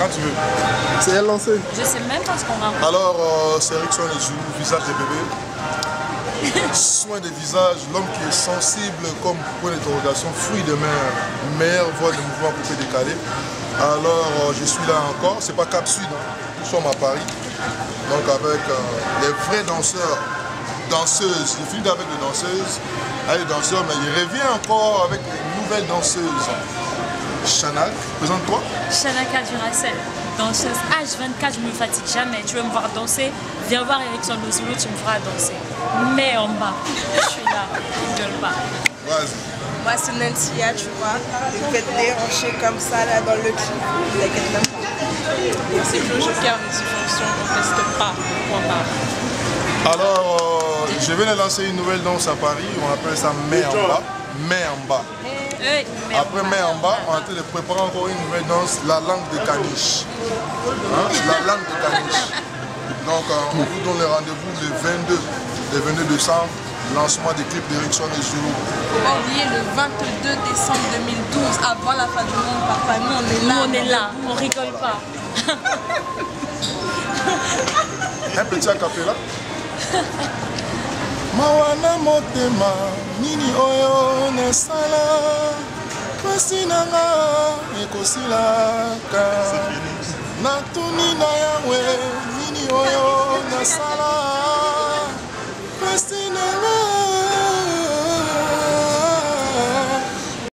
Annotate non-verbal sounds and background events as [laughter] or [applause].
Quand tu veux. C'est elle lancée. Je sais même pas ce qu'on raconte. Alors, euh, c'est Erickson et Jou, visage des bébés. [laughs] Soin des visages, l'homme qui est sensible comme point d'interrogation, fruit de mer, meilleure voix de mouvement coupé décalé. Alors, euh, je suis là encore, c'est pas Cap Sud, hein. nous sommes à Paris. Donc, avec euh, les vrais danseurs, danseuses. Il finit avec les danseuses, avec les danseurs, mais il revient encore avec une nouvelle danseuse. Chanak, présente-toi. Shanaka Duracell, danseuse H24, je me fatigue jamais. Tu veux me voir danser? Viens voir Erickson Lozulu, tu me feras danser. Mais en bas, je suis là, je gueule pas. Vas-y. Moi, c'est Nancy, tu vois. Les fêtes déhanchées comme ça, là, dans le clip. Ne t'inquiète même pas. C'est le joker multifonction, on ne teste pas. Point barre. Alors, euh, je viens de lancer une nouvelle danse à Paris, on appelle ça Mer en bas. Mer en bas. Après Mer en bas, on est en train de préparer encore une nouvelle danse, la langue de caniche. Hein, La langue de caniche. Donc, euh, on vous donne le rendez-vous le 22, le 22 décembre, lancement des clips d'Erickson et Zulu. Faut pas oublier le 22 décembre 2012, avant la fin du monde, papa. Nous, on est nous, là. on est là, on rigole pas. [laughs] Un petit acapella. mawana motema nini oyo nasala pasi na nga ekosilaka. Natuni na yawe nini oyo nasala. Pasi